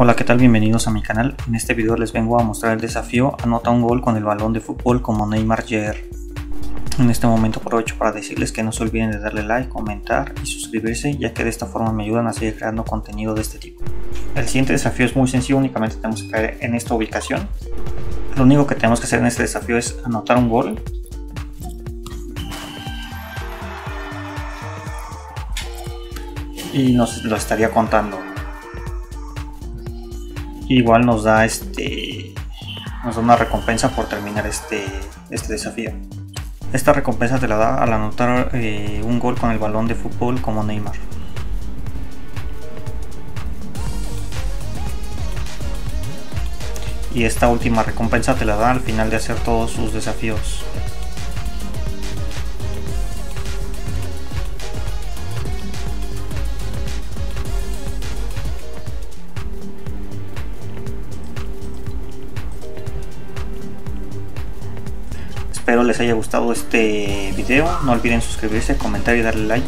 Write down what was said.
Hola, ¿qué tal? Bienvenidos a mi canal. En este video les vengo a mostrar el desafío Anota un gol con el balón de fútbol como Neymar Jr. En este momento aprovecho para decirles que no se olviden de darle like, comentar y suscribirse ya que de esta forma me ayudan a seguir creando contenido de este tipo. El siguiente desafío es muy sencillo, únicamente tenemos que caer en esta ubicación. Lo único que tenemos que hacer en este desafío es anotar un gol y nos lo estaría contando igual nos da este nos da una recompensa por terminar este, este desafío. Esta recompensa te la da al anotar eh, un gol con el balón de fútbol como Neymar. Y esta última recompensa te la da al final de hacer todos sus desafíos. Espero les haya gustado este video. No olviden suscribirse, comentar y darle like.